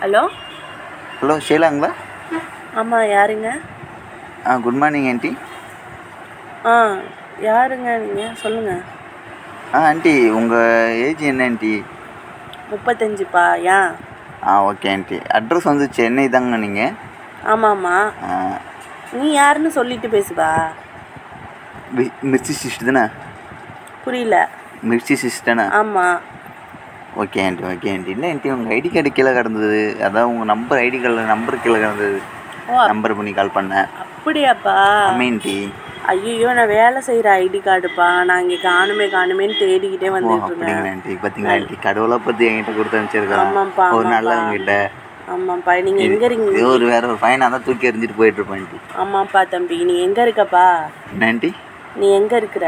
Hello? Hello ஷீலாங்களா? ஆமாம் யாருங்க? ஆ குட் மார்னிங் ஆண்டி ஆ யாருங்க நீங்கள் சொல்லுங்கள் ஆ ஆண்டி உங்கள் ஏஜ் என்ன ஆண்டி முப்பத்தஞ்சுப்பா ஏன் ஆ ஓகே ஆண்டி அட்ரஸ் வந்து சென்னை தாங்க நீங்கள் ஆமாம்மா. நீ யாருன்னு சொல்லிட்டு பேசுவா மிர்ச்சி சிஸ்ட் தானே? புரியல. மிர்ச்சி சிஸ்ட் தானே? ஆமாம் ஓகே ஆண்டி ஓகே ஆண்டி இல்லை ஆண்டி உங்கள் ஐடி கார்டு கீழே கிடந்தது? அதான் உங்கள் நம்பர் ஐடி கார்டில் நம்பர் கீழே கிடந்தது. நம்பர் பண்ணி கால் பண்ணேன் அப்படியாப்பா? ஆமாம் ஆண்டி ஐயோ நான் வேலை செய்கிற ஐடி கார்டுப்பா நான் இங்கே காணுமே காணுமேன்னு தேடிக்கிட்டே வந்துட்டு அப்படிங்களா ஆண்டி பார்த்தீங்களா ஆண்டி கடவுளை பற்றி என்கிட்ட கொடுத்து ஆமாப்பா, அனுப்பிச்சிருக்கான் ஒரு நல்லவங்க கிட்ட ஆமாப்பா நீங்கள் எங்கே இருக்கீங்க? ஒரு வேற ஒரு ஃபைனாக தான் தூக்கி எறிஞ்சிட்டு போயிட்டு இருப்பேன் ஆண்டி ஆமாப்பா தம்பி. நீ எங்கே இருக்கப்பா? என்ன ஆண்டி நீ எங்கே இருக்கிற?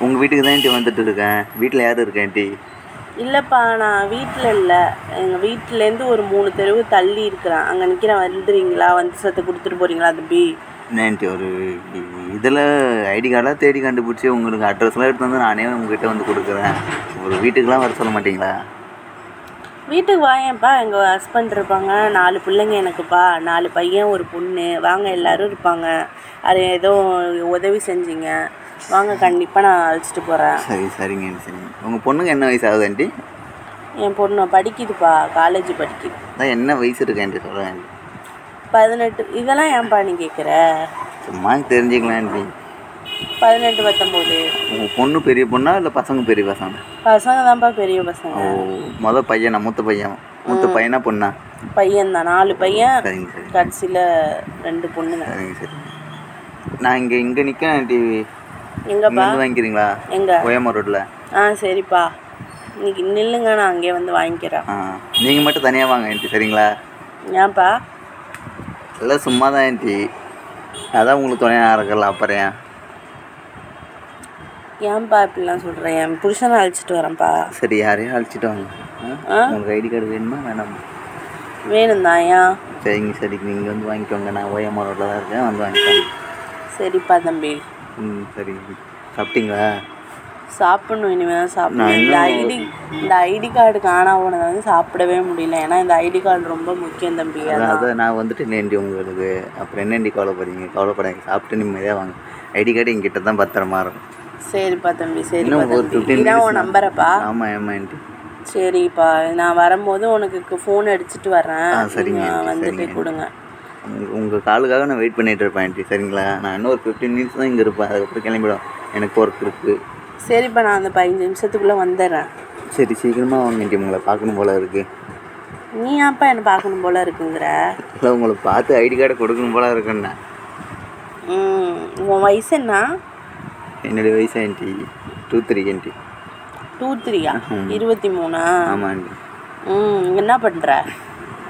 உங்கள் வீட்டுக்கு தான் ஆண்டி வந்துட்டு இருக்கேன். வீட்டில் யார் இருக்கா ஆண்டி இல்லைப்பா நான் வீட்டில் இல்லை. எங்கள் வீட்டிலேருந்து ஒரு மூணு தெருவு தள்ளி இருக்கிறேன் அங்கே நிற்கிறேன் வந்துடுறீங்களா வந்து சத்து கொடுத்துட்டு போகிறீங்களா தம்பி? ஆண்டி ஒரு இதில் ஐடி கார்டெலாம் தேடி கண்டுபிடிச்சி உங்களுக்கு அட்ரஸ்லாம் எடுத்து வந்து நானே உங்ககிட்ட வந்து கொடுக்குறேன். ஒரு வீட்டுக்கெலாம் வர சொல்ல மாட்டீங்களா? வீட்டுக்கு வாயேன்ப்பா. எங்கள் ஹஸ்பண்ட் இருப்பாங்க. நாலு பிள்ளைங்க எனக்குப்பா. நாலு பையன் ஒரு பொண்ணு. வாங்க எல்லாரும் இருப்பாங்க. அது ஏதோ உதவி செஞ்சீங்க. வாங்க கண்டிப்பாக நான் அழைச்சிட்டு போகிறேன் சரி சரிங்க ஆண்டி சரிங்க உங்கள் பொண்ணுக்கு என்ன வயசு ஆகுது ஆண்டி? என் பொண்ணு படிக்குதுப்பா காலேஜ் படிக்குது அதான் என்ன வயசு இருக்கு ஆண்டி? சொல்கிறேன் ஆண்டி. பதினெட்டு இதெல்லாம் ஏன்ப்பா நீ கேட்குற சும்மா தெரிஞ்சுக்கலாம் ஆண்டி. பதினெட்டு பத்தொம்போது. உங்கள் பொண்ணு பெரிய பொண்ணா இல்லை பசங்க பெரிய பசங்க? பசங்க தான்ப்பா பெரிய பசங்க. ஓ மொதல் பையனா மூத்த பையன்? மூத்த பையனா பொண்ணா? பையன் தான் நாலு பையன். சரிங்க சரி கடைசியில் ரெண்டு பொண்ணுங்க. சரிங்க சரி நான் இங்கே இங்கே நிற்கேன் ஆண்டி. எங்கப்பா வாங்கிக்கிறீங்களா? எங்க? ஓயமா ரோட்டில் ஆ சரிப்பா. இன்னைக்கு நில்லுங்க நான் அங்கேயே வந்து வாங்கிக்கிறேன். ஆ நீங்கள் மட்டும் தனியாக வாங்க ஆண்டி சரிங்களா? ஏன்ப்பா எல்லாம் சும்மா தான் ஆண்டி. அதான் உங்களுக்கு துணையாக இருக்கல அப்புறம் ஏன் ஏன்ப்பா இப்படிலாம் சொல்கிறேன் என் புருஷனை அழைச்சிட்டு வரேன்ப்பா சரி யாரையும் அழைச்சிட்டு வாங்க. ஆ? உங்களுக்கு ஐடி கார்டு வேணுமா வேணாமா? வேணும் தான் ஏன் சரிங்க சரி. நீங்கள் வந்து வாங்கிக்கோங்க. நான் ஓயமா ரோட்டில் தான் இருக்கேன் வந்து வாங்கிக்கோங்க. சரிப்பா தம்பி. ம் சரி. சாப்பிட்டீங்களா? சாப்பிடணும் இனிமேல் தான் சாப்பிடணும். இந்த ஐடி இந்த ஐடி கார்டு காணா போனதை வந்து சாப்பிடவே முடியல. ஏன்னா இந்த ஐடி கார்டு ரொம்ப முக்கியம் தம்பி. அதான் நான் வந்துட்டு நேண்டி உங்களுக்கு? அப்புறம் என்னண்டி கவலைப்படுறீங்க? கவலைப்படாதீங்க. சாப்பிட்டு நிம்மதியாக வாங்க. ஐடி கார்டு எங்கிட்ட தான் பத்திரமா இருக்கும். சரிப்பா தம்பி 15 இதான் உன். நம்பரப்பா? ஆமாம் ஆமாம் ஆண்டி. சரிப்பா. நான் வரும்போது உனக்கு ஃபோன் அடிச்சிட்டு வர்றேன். ஆ, சரிங்க வந்துட்டு. கொடுங்க. உங்கள் காலுக்காக நான் வெயிட் பண்ணிட்டு இருப்பேன் ஆண்டி சரிங்களா? நான் இன்னும் ஒரு ஃபிஃப்டீன் மினிட்ஸ் தான் இங்கே இருப்பேன். அதுக்கப்புறம் கிளம்பிடும். எனக்கு ஒர்க் இருக்குது சரிப்பா நான் அந்த பதினஞ்சு நிமிஷத்துக்குள்ளே வந்துடுறேன். சரி சீக்கிரமாக வாங்க ஆண்டி உங்களை பார்க்கணும் போல இருக்குது நீ ஏன்ப்பா என்னை பார்க்கணும் போல இருக்குங்கிற? இல்லை உங்களை பார்த்து ஐடி கார்டை கொடுக்கணும் போல இருக்குண்ணே ம் உன் வயசு என்ன? என்னுடைய வயசு aunty two three aunty two த்ரீயா இருபத்தி மூணா? ஆமாம் ஆண்டி ம் என்ன பண்ணுற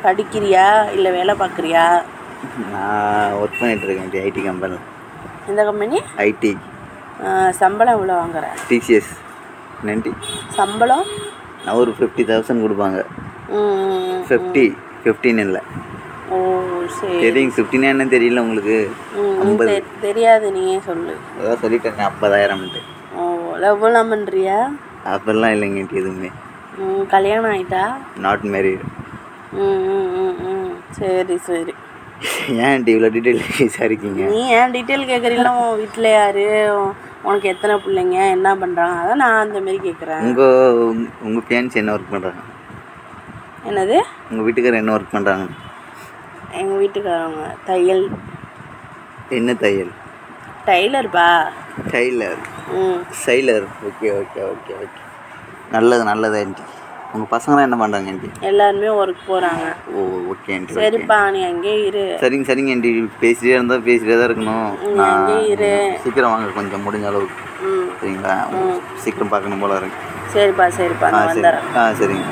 படிக்கிறியா? இல்லை வேலை பார்க்குறியா? நான் ஒர்க் ஆண்டி ஐடி கம்பெனியில் எந்த கம்பெனி ஐடி சம்பளம் எவ்வளோ வாங்குற? டிசிஎஸ் நன்றி. சம்பளம்? நான் ஒரு ஃபிஃப்டி தௌசண்ட் கொடுப்பாங்க. ஃபிஃப்டி ஃபிஃப்டின் இல்லை. ஓ சரி. தெரியும் ஃபிஃப்டினா என்னன்னு தெரியல உங்களுக்கு. ம், நீ தெ- தெரியாது நீயே சொல்லு. அதான் சொல்லிட்டேன் ஐம்பதாயிரம்ட்டு. ஓ லவ்லாம் பண்ணுறியா அப்பெல்லாம் இல்லைங்க எதுவுமே. கல்யாணம் ஆயிட்டா? நாட் மேரீடு ம் ம் ம் ம். சரி சரி. ஏன் இவ்வளோ டீட்டெயில் விசாரிக்கீங்க? நீ ஏன் டீட்டெயில் கேட்குறீங்களா உன் வீட்டில் யார்? உனக்கு எத்தனை பிள்ளைங்க? என்ன பண்ணுறாங்க அதான் நான் அந்த மாரி கேட்குறேன் உங்கள் உங்கள் ஃபியான்ஸ் என்ன ஒர்க் பண்ணுறாங்க என்னது? உங்கள் வீட்டுக்காரர் என்ன ஒர்க் பண்ணுறாங்க எங்கள் வீட்டுக்காரவங்க. தையல். என்ன தையல்? டைலர்ப்பா? டைலர். ம். Sailor. Okay okay okay okay. நல்லது நல்லது ஆண்டி. உங்கள் பசங்களாம் என்ன பண்ணுறாங்க ஆண்டி? எல்லாருமே ஒர்க் போகிறாங்க ஓ ஓகே ஆண்டி சரிப்பா நீ அங்கேயே இரு. சரிங்க சரிங்க ஆண்டி. பேசிட்டே இருந்தால் பேசிட்டே தான் இருக்கணும். நீ அங்கேயே இரு. சீக்கிரம் வாங்க கொஞ்சம் முடிஞ்ச அளவுக்கு. சரிங்களா? சீக்கிரம் பார்க்கணும் போல இருக்கு. சரிப்பா சரிப்பா நான் வந்துடுறேன் ஆ சரிங்க.